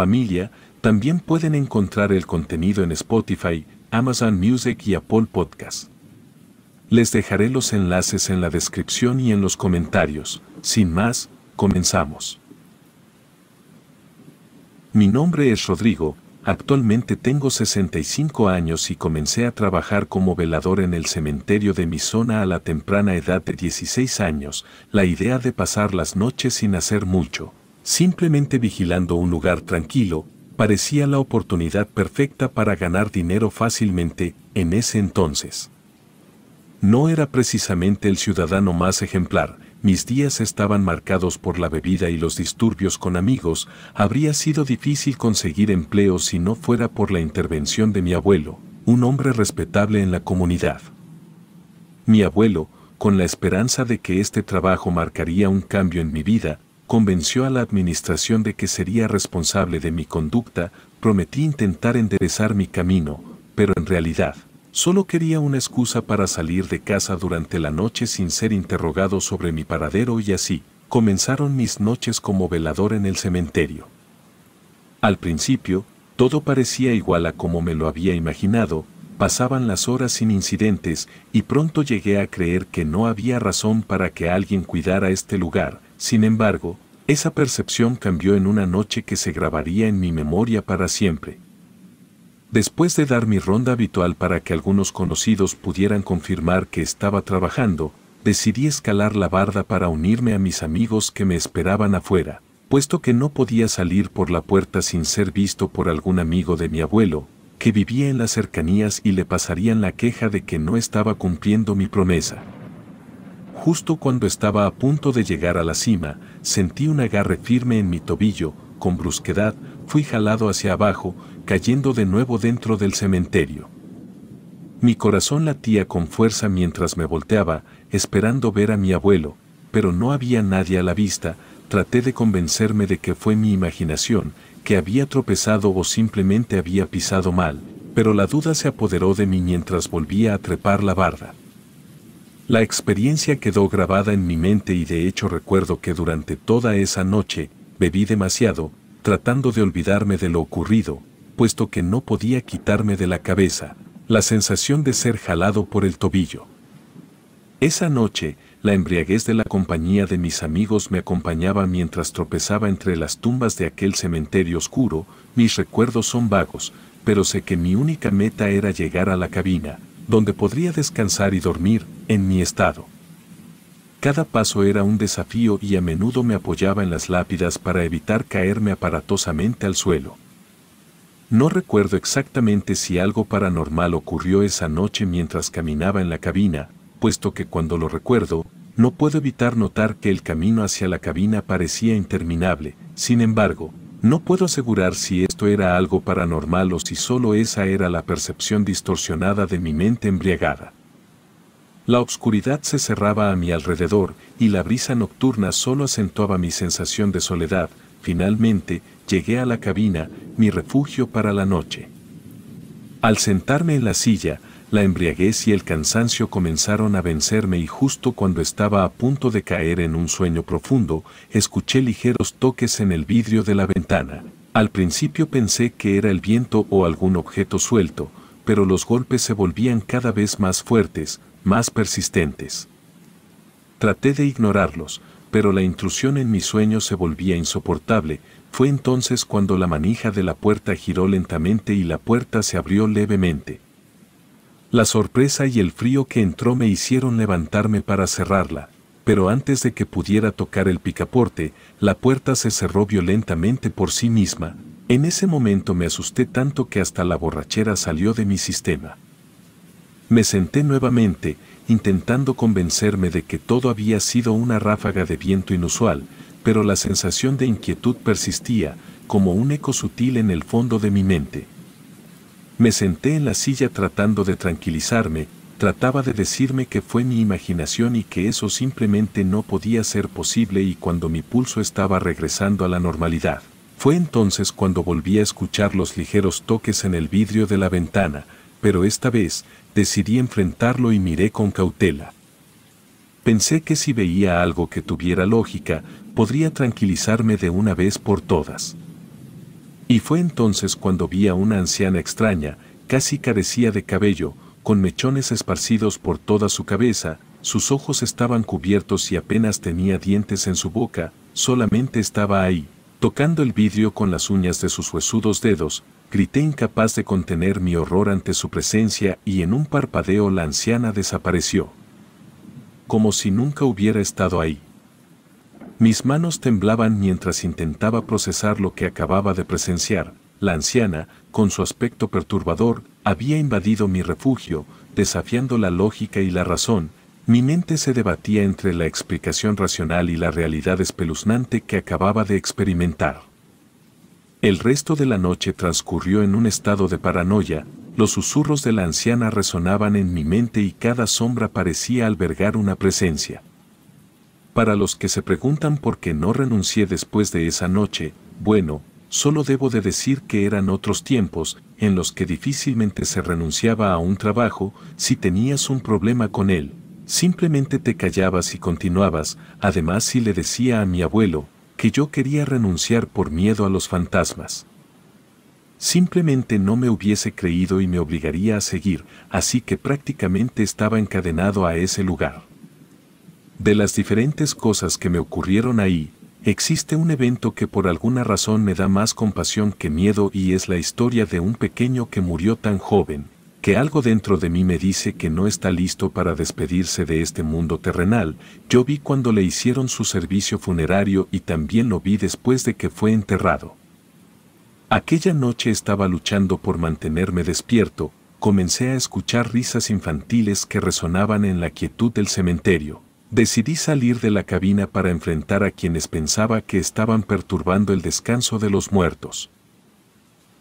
Familia, también pueden encontrar el contenido en Spotify, Amazon Music y Apple Podcast. Les dejaré los enlaces en la descripción y en los comentarios. Sin más, comenzamos. Mi nombre es Rodrigo, actualmente tengo 65 años y comencé a trabajar como velador en el cementerio de mi zona a la temprana edad de 16 años, la idea de pasar las noches sin hacer mucho, simplemente vigilando un lugar tranquilo, parecía la oportunidad perfecta para ganar dinero fácilmente en ese entonces. No era precisamente el ciudadano más ejemplar, mis días estaban marcados por la bebida y los disturbios con amigos, habría sido difícil conseguir empleo si no fuera por la intervención de mi abuelo, un hombre respetable en la comunidad. Mi abuelo, con la esperanza de que este trabajo marcaría un cambio en mi vida, convenció a la administración de que sería responsable de mi conducta, prometí intentar enderezar mi camino, pero en realidad, Solo quería una excusa para salir de casa durante la noche sin ser interrogado sobre mi paradero y así, comenzaron mis noches como velador en el cementerio. Al principio, todo parecía igual a como me lo había imaginado, pasaban las horas sin incidentes y pronto llegué a creer que no había razón para que alguien cuidara este lugar, sin embargo, esa percepción cambió en una noche que se grabaría en mi memoria para siempre. Después de dar mi ronda habitual para que algunos conocidos pudieran confirmar que estaba trabajando, decidí escalar la barda para unirme a mis amigos que me esperaban afuera, puesto que no podía salir por la puerta sin ser visto por algún amigo de mi abuelo, que vivía en las cercanías y le pasarían la queja de que no estaba cumpliendo mi promesa. Justo cuando estaba a punto de llegar a la cima, sentí un agarre firme en mi tobillo, con brusquedad, fui jalado hacia abajo, cayendo de nuevo dentro del cementerio. Mi corazón latía con fuerza mientras me volteaba, esperando ver a mi abuelo, pero no había nadie a la vista, traté de convencerme de que fue mi imaginación, que había tropezado o simplemente había pisado mal, pero la duda se apoderó de mí mientras volvía a trepar la barda. La experiencia quedó grabada en mi mente y de hecho recuerdo que durante toda esa noche, bebí demasiado, tratando de olvidarme de lo ocurrido, puesto que no podía quitarme de la cabeza la sensación de ser jalado por el tobillo. Esa noche, la embriaguez de la compañía de mis amigos me acompañaba mientras tropezaba entre las tumbas de aquel cementerio oscuro, mis recuerdos son vagos, pero sé que mi única meta era llegar a la cabina, donde podría descansar y dormir, en mi estado. Cada paso era un desafío y a menudo me apoyaba en las lápidas para evitar caerme aparatosamente al suelo. No recuerdo exactamente si algo paranormal ocurrió esa noche mientras caminaba en la cabina, puesto que cuando lo recuerdo, no puedo evitar notar que el camino hacia la cabina parecía interminable, sin embargo, no puedo asegurar si esto era algo paranormal o si solo esa era la percepción distorsionada de mi mente embriagada. La oscuridad se cerraba a mi alrededor y la brisa nocturna solo acentuaba mi sensación de soledad, Finalmente, llegué a la cabina, mi refugio para la noche. Al sentarme en la silla, la embriaguez y el cansancio comenzaron a vencerme y justo cuando estaba a punto de caer en un sueño profundo, escuché ligeros toques en el vidrio de la ventana. Al principio pensé que era el viento o algún objeto suelto, pero los golpes se volvían cada vez más fuertes, más persistentes. Traté de ignorarlos, pero la intrusión en mi sueño se volvía insoportable, fue entonces cuando la manija de la puerta giró lentamente y la puerta se abrió levemente. La sorpresa y el frío que entró me hicieron levantarme para cerrarla, pero antes de que pudiera tocar el picaporte, la puerta se cerró violentamente por sí misma. En ese momento me asusté tanto que hasta la borrachera salió de mi sistema. Me senté nuevamente, intentando convencerme de que todo había sido una ráfaga de viento inusual, pero la sensación de inquietud persistía, como un eco sutil en el fondo de mi mente. Me senté en la silla tratando de tranquilizarme, trataba de decirme que fue mi imaginación y que eso simplemente no podía ser posible y cuando mi pulso estaba regresando a la normalidad. Fue entonces cuando volví a escuchar los ligeros toques en el vidrio de la ventana, pero esta vez decidí enfrentarlo y miré con cautela. Pensé que si veía algo que tuviera lógica, podría tranquilizarme de una vez por todas. Y fue entonces cuando vi a una anciana extraña, casi carecía de cabello, con mechones esparcidos por toda su cabeza, sus ojos estaban cubiertos y apenas tenía dientes en su boca, solamente estaba ahí, tocando el vidrio con las uñas de sus huesudos dedos, grité incapaz de contener mi horror ante su presencia y en un parpadeo la anciana desapareció. Como si nunca hubiera estado ahí. Mis manos temblaban mientras intentaba procesar lo que acababa de presenciar. La anciana, con su aspecto perturbador, había invadido mi refugio, desafiando la lógica y la razón, mi mente se debatía entre la explicación racional y la realidad espeluznante que acababa de experimentar. El resto de la noche transcurrió en un estado de paranoia, los susurros de la anciana resonaban en mi mente y cada sombra parecía albergar una presencia. Para los que se preguntan por qué no renuncié después de esa noche, bueno, solo debo de decir que eran otros tiempos en los que difícilmente se renunciaba a un trabajo si tenías un problema con él, Simplemente te callabas y continuabas, además si le decía a mi abuelo, que yo quería renunciar por miedo a los fantasmas. Simplemente no me hubiese creído y me obligaría a seguir, así que prácticamente estaba encadenado a ese lugar. De las diferentes cosas que me ocurrieron ahí, existe un evento que por alguna razón me da más compasión que miedo y es la historia de un pequeño que murió tan joven, que algo dentro de mí me dice que no está listo para despedirse de este mundo terrenal, yo vi cuando le hicieron su servicio funerario y también lo vi después de que fue enterrado. Aquella noche estaba luchando por mantenerme despierto, comencé a escuchar risas infantiles que resonaban en la quietud del cementerio. Decidí salir de la cabina para enfrentar a quienes pensaba que estaban perturbando el descanso de los muertos.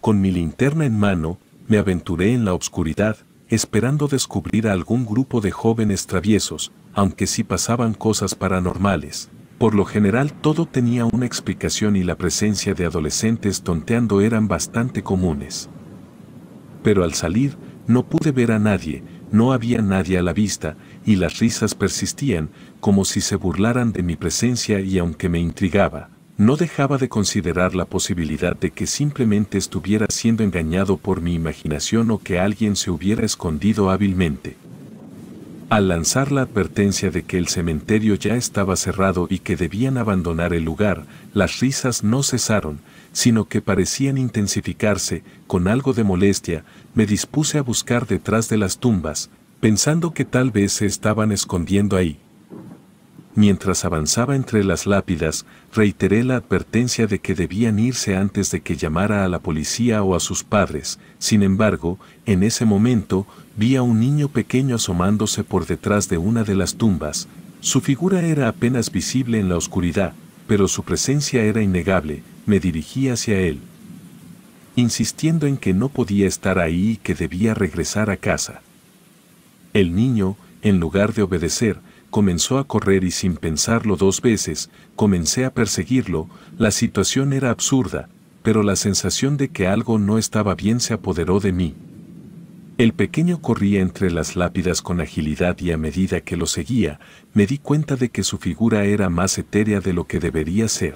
Con mi linterna en mano, me aventuré en la oscuridad, esperando descubrir a algún grupo de jóvenes traviesos, aunque sí pasaban cosas paranormales. Por lo general todo tenía una explicación y la presencia de adolescentes tonteando eran bastante comunes. Pero al salir, no pude ver a nadie, no había nadie a la vista, y las risas persistían, como si se burlaran de mi presencia y aunque me intrigaba, no dejaba de considerar la posibilidad de que simplemente estuviera siendo engañado por mi imaginación o que alguien se hubiera escondido hábilmente. Al lanzar la advertencia de que el cementerio ya estaba cerrado y que debían abandonar el lugar, las risas no cesaron, sino que parecían intensificarse, con algo de molestia, me dispuse a buscar detrás de las tumbas, pensando que tal vez se estaban escondiendo ahí. Mientras avanzaba entre las lápidas, reiteré la advertencia de que debían irse antes de que llamara a la policía o a sus padres. Sin embargo, en ese momento, vi a un niño pequeño asomándose por detrás de una de las tumbas. Su figura era apenas visible en la oscuridad, pero su presencia era innegable. Me dirigí hacia él, insistiendo en que no podía estar ahí y que debía regresar a casa. El niño, en lugar de obedecer, comenzó a correr y sin pensarlo dos veces, comencé a perseguirlo, la situación era absurda, pero la sensación de que algo no estaba bien se apoderó de mí. El pequeño corría entre las lápidas con agilidad y a medida que lo seguía, me di cuenta de que su figura era más etérea de lo que debería ser.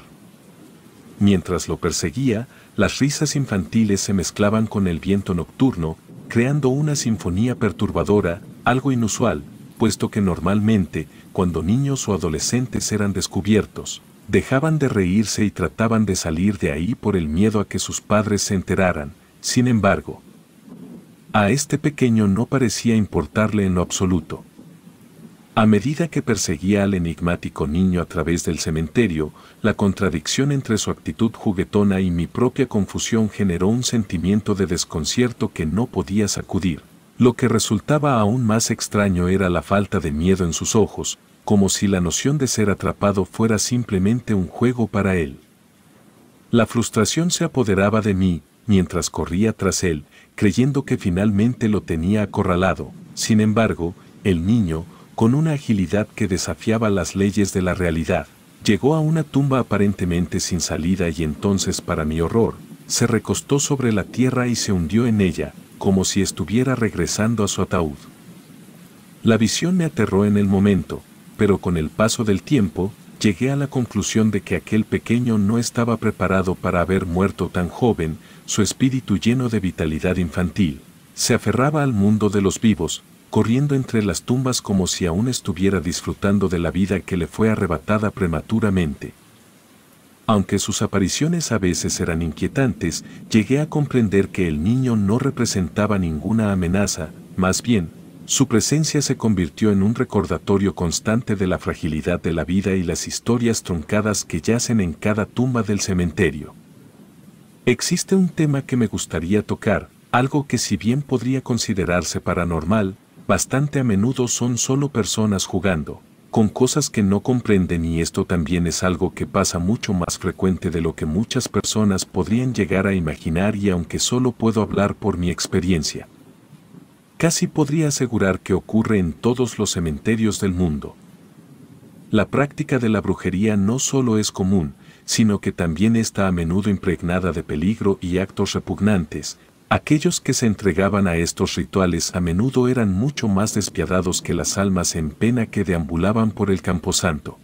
Mientras lo perseguía, las risas infantiles se mezclaban con el viento nocturno, creando una sinfonía perturbadora, algo inusual, puesto que normalmente, cuando niños o adolescentes eran descubiertos, dejaban de reírse y trataban de salir de ahí por el miedo a que sus padres se enteraran. Sin embargo, a este pequeño no parecía importarle en lo absoluto. A medida que perseguía al enigmático niño a través del cementerio, la contradicción entre su actitud juguetona y mi propia confusión generó un sentimiento de desconcierto que no podía sacudir. Lo que resultaba aún más extraño era la falta de miedo en sus ojos, como si la noción de ser atrapado fuera simplemente un juego para él. La frustración se apoderaba de mí, mientras corría tras él, creyendo que finalmente lo tenía acorralado. Sin embargo, el niño, con una agilidad que desafiaba las leyes de la realidad, llegó a una tumba aparentemente sin salida y entonces, para mi horror, se recostó sobre la tierra y se hundió en ella, como si estuviera regresando a su ataúd. La visión me aterró en el momento, pero con el paso del tiempo, llegué a la conclusión de que aquel pequeño no estaba preparado para haber muerto tan joven, su espíritu lleno de vitalidad infantil, se aferraba al mundo de los vivos, corriendo entre las tumbas como si aún estuviera disfrutando de la vida que le fue arrebatada prematuramente. Aunque sus apariciones a veces eran inquietantes, llegué a comprender que el niño no representaba ninguna amenaza, más bien, su presencia se convirtió en un recordatorio constante de la fragilidad de la vida y las historias truncadas que yacen en cada tumba del cementerio. Existe un tema que me gustaría tocar, algo que si bien podría considerarse paranormal, bastante a menudo son solo personas jugando, con cosas que no comprenden y esto también es algo que pasa mucho más frecuente de lo que muchas personas podrían llegar a imaginar y aunque solo puedo hablar por mi experiencia. Casi podría asegurar que ocurre en todos los cementerios del mundo. La práctica de la brujería no solo es común, sino que también está a menudo impregnada de peligro y actos repugnantes, Aquellos que se entregaban a estos rituales a menudo eran mucho más despiadados que las almas en pena que deambulaban por el camposanto.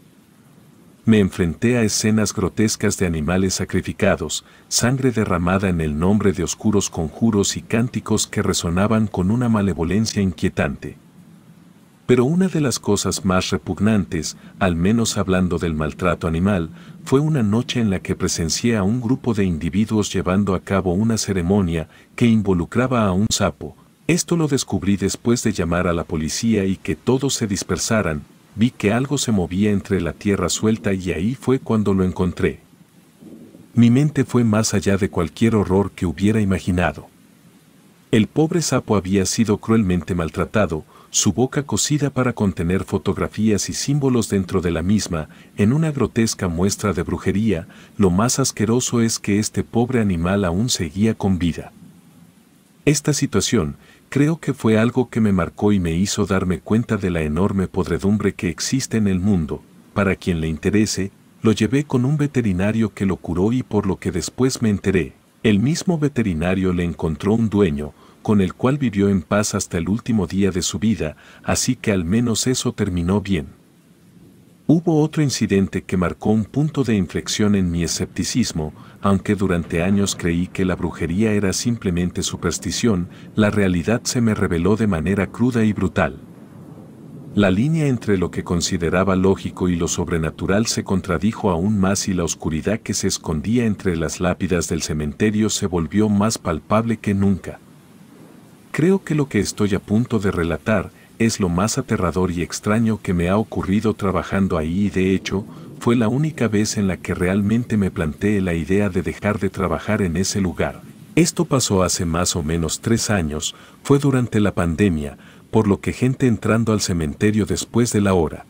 Me enfrenté a escenas grotescas de animales sacrificados, sangre derramada en el nombre de oscuros conjuros y cánticos que resonaban con una malevolencia inquietante. Pero una de las cosas más repugnantes, al menos hablando del maltrato animal, fue una noche en la que presencié a un grupo de individuos llevando a cabo una ceremonia que involucraba a un sapo. Esto lo descubrí después de llamar a la policía y que todos se dispersaran, vi que algo se movía entre la tierra suelta y ahí fue cuando lo encontré. Mi mente fue más allá de cualquier horror que hubiera imaginado. El pobre sapo había sido cruelmente maltratado, su boca cosida para contener fotografías y símbolos dentro de la misma, en una grotesca muestra de brujería, lo más asqueroso es que este pobre animal aún seguía con vida. Esta situación, creo que fue algo que me marcó y me hizo darme cuenta de la enorme podredumbre que existe en el mundo, para quien le interese, lo llevé con un veterinario que lo curó y por lo que después me enteré, el mismo veterinario le encontró un dueño, con el cual vivió en paz hasta el último día de su vida, así que al menos eso terminó bien. Hubo otro incidente que marcó un punto de inflexión en mi escepticismo, aunque durante años creí que la brujería era simplemente superstición, la realidad se me reveló de manera cruda y brutal. La línea entre lo que consideraba lógico y lo sobrenatural se contradijo aún más y la oscuridad que se escondía entre las lápidas del cementerio se volvió más palpable que nunca. Creo que lo que estoy a punto de relatar es lo más aterrador y extraño que me ha ocurrido trabajando ahí y de hecho, fue la única vez en la que realmente me planteé la idea de dejar de trabajar en ese lugar. Esto pasó hace más o menos tres años, fue durante la pandemia, por lo que gente entrando al cementerio después de la hora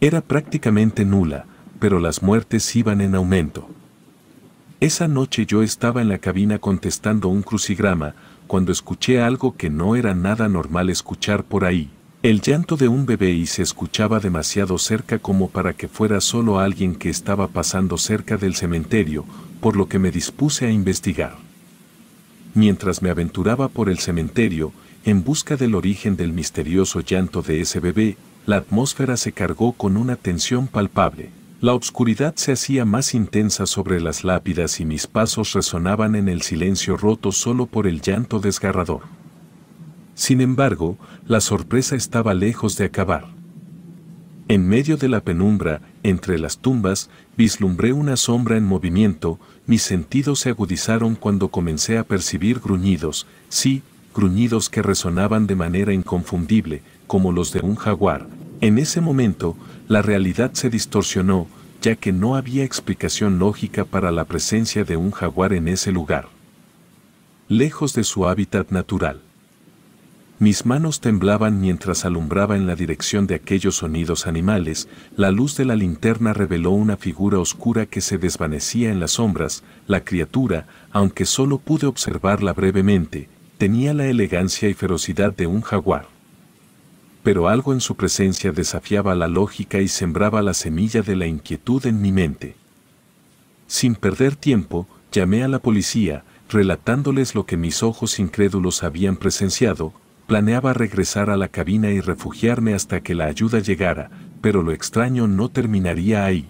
era prácticamente nula, pero las muertes iban en aumento. Esa noche yo estaba en la cabina contestando un crucigrama, cuando escuché algo que no era nada normal escuchar por ahí. El llanto de un bebé y se escuchaba demasiado cerca como para que fuera solo alguien que estaba pasando cerca del cementerio, por lo que me dispuse a investigar. Mientras me aventuraba por el cementerio, en busca del origen del misterioso llanto de ese bebé, la atmósfera se cargó con una tensión palpable. La obscuridad se hacía más intensa sobre las lápidas y mis pasos resonaban en el silencio roto solo por el llanto desgarrador. Sin embargo, la sorpresa estaba lejos de acabar. En medio de la penumbra, entre las tumbas, vislumbré una sombra en movimiento, mis sentidos se agudizaron cuando comencé a percibir gruñidos, sí, gruñidos que resonaban de manera inconfundible, como los de un jaguar. En ese momento, la realidad se distorsionó, ya que no había explicación lógica para la presencia de un jaguar en ese lugar. Lejos de su hábitat natural. Mis manos temblaban mientras alumbraba en la dirección de aquellos sonidos animales, la luz de la linterna reveló una figura oscura que se desvanecía en las sombras, la criatura, aunque solo pude observarla brevemente, tenía la elegancia y ferocidad de un jaguar pero algo en su presencia desafiaba la lógica y sembraba la semilla de la inquietud en mi mente. Sin perder tiempo, llamé a la policía, relatándoles lo que mis ojos incrédulos habían presenciado, planeaba regresar a la cabina y refugiarme hasta que la ayuda llegara, pero lo extraño no terminaría ahí.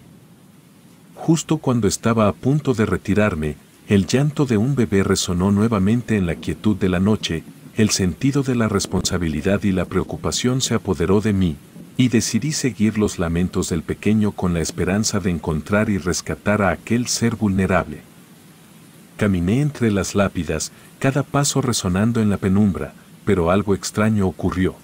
Justo cuando estaba a punto de retirarme, el llanto de un bebé resonó nuevamente en la quietud de la noche, el sentido de la responsabilidad y la preocupación se apoderó de mí, y decidí seguir los lamentos del pequeño con la esperanza de encontrar y rescatar a aquel ser vulnerable. Caminé entre las lápidas, cada paso resonando en la penumbra, pero algo extraño ocurrió.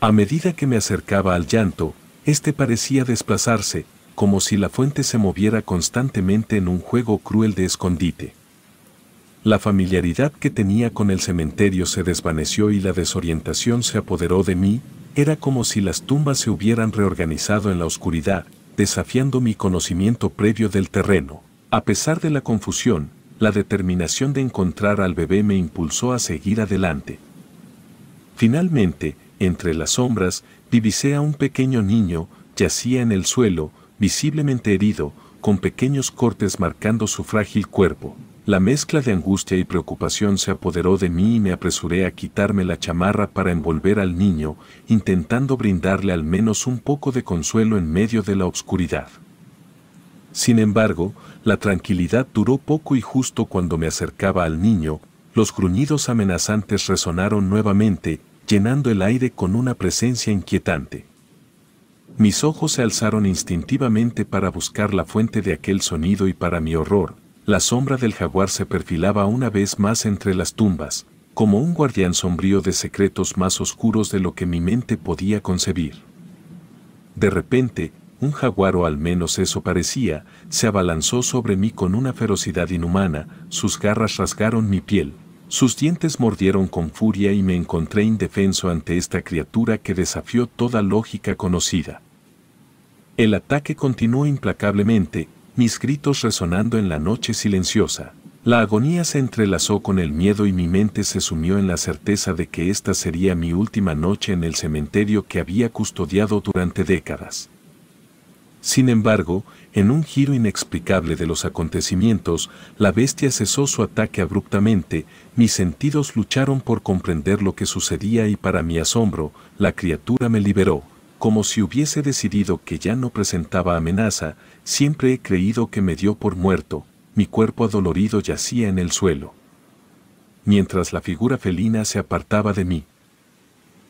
A medida que me acercaba al llanto, éste parecía desplazarse, como si la fuente se moviera constantemente en un juego cruel de escondite. La familiaridad que tenía con el cementerio se desvaneció y la desorientación se apoderó de mí, era como si las tumbas se hubieran reorganizado en la oscuridad, desafiando mi conocimiento previo del terreno. A pesar de la confusión, la determinación de encontrar al bebé me impulsó a seguir adelante. Finalmente, entre las sombras, divisé a un pequeño niño, yacía en el suelo, visiblemente herido, con pequeños cortes marcando su frágil cuerpo. La mezcla de angustia y preocupación se apoderó de mí y me apresuré a quitarme la chamarra para envolver al niño, intentando brindarle al menos un poco de consuelo en medio de la oscuridad. Sin embargo, la tranquilidad duró poco y justo cuando me acercaba al niño, los gruñidos amenazantes resonaron nuevamente, llenando el aire con una presencia inquietante. Mis ojos se alzaron instintivamente para buscar la fuente de aquel sonido y para mi horror, la sombra del jaguar se perfilaba una vez más entre las tumbas, como un guardián sombrío de secretos más oscuros de lo que mi mente podía concebir. De repente, un jaguar o al menos eso parecía, se abalanzó sobre mí con una ferocidad inhumana, sus garras rasgaron mi piel, sus dientes mordieron con furia y me encontré indefenso ante esta criatura que desafió toda lógica conocida. El ataque continuó implacablemente, mis gritos resonando en la noche silenciosa. La agonía se entrelazó con el miedo y mi mente se sumió en la certeza de que esta sería mi última noche en el cementerio que había custodiado durante décadas. Sin embargo, en un giro inexplicable de los acontecimientos, la bestia cesó su ataque abruptamente, mis sentidos lucharon por comprender lo que sucedía y para mi asombro, la criatura me liberó, como si hubiese decidido que ya no presentaba amenaza, siempre he creído que me dio por muerto, mi cuerpo adolorido yacía en el suelo. Mientras la figura felina se apartaba de mí.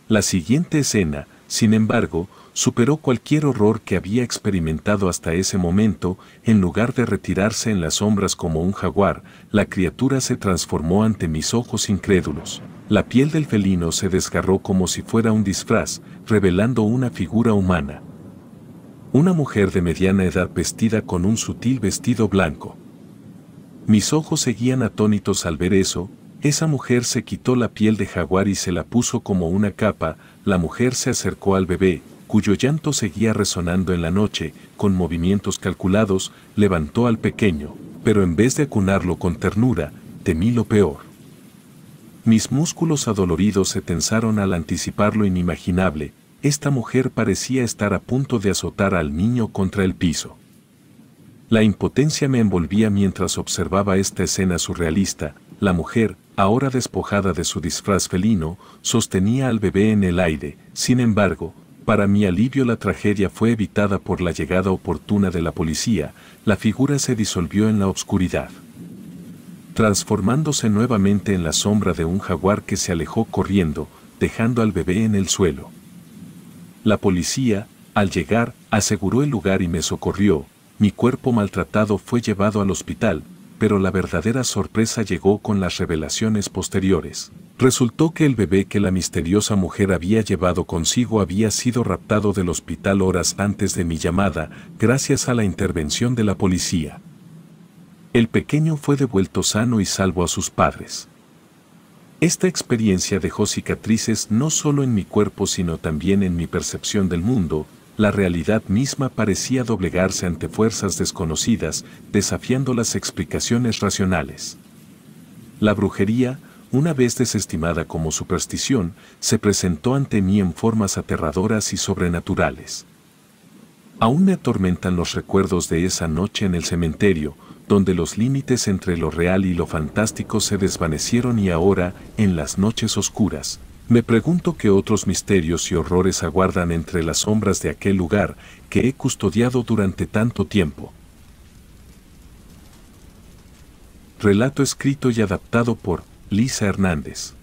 La siguiente escena, sin embargo, superó cualquier horror que había experimentado hasta ese momento, en lugar de retirarse en las sombras como un jaguar, la criatura se transformó ante mis ojos incrédulos. La piel del felino se desgarró como si fuera un disfraz, revelando una figura humana. Una mujer de mediana edad vestida con un sutil vestido blanco. Mis ojos seguían atónitos al ver eso, esa mujer se quitó la piel de jaguar y se la puso como una capa, la mujer se acercó al bebé, cuyo llanto seguía resonando en la noche, con movimientos calculados, levantó al pequeño, pero en vez de acunarlo con ternura, temí lo peor. Mis músculos adoloridos se tensaron al anticipar lo inimaginable, esta mujer parecía estar a punto de azotar al niño contra el piso. La impotencia me envolvía mientras observaba esta escena surrealista, la mujer, ahora despojada de su disfraz felino, sostenía al bebé en el aire, sin embargo, para mi alivio la tragedia fue evitada por la llegada oportuna de la policía, la figura se disolvió en la oscuridad. Transformándose nuevamente en la sombra de un jaguar que se alejó corriendo, dejando al bebé en el suelo. La policía, al llegar, aseguró el lugar y me socorrió, mi cuerpo maltratado fue llevado al hospital, pero la verdadera sorpresa llegó con las revelaciones posteriores. Resultó que el bebé que la misteriosa mujer había llevado consigo había sido raptado del hospital horas antes de mi llamada, gracias a la intervención de la policía. El pequeño fue devuelto sano y salvo a sus padres. Esta experiencia dejó cicatrices no solo en mi cuerpo sino también en mi percepción del mundo, la realidad misma parecía doblegarse ante fuerzas desconocidas, desafiando las explicaciones racionales. La brujería, una vez desestimada como superstición, se presentó ante mí en formas aterradoras y sobrenaturales. Aún me atormentan los recuerdos de esa noche en el cementerio, donde los límites entre lo real y lo fantástico se desvanecieron y ahora, en las noches oscuras, Me pregunto qué otros misterios y horrores aguardan entre las sombras de aquel lugar que he custodiado durante tanto tiempo. Relato escrito y adaptado por Lisa Hernández.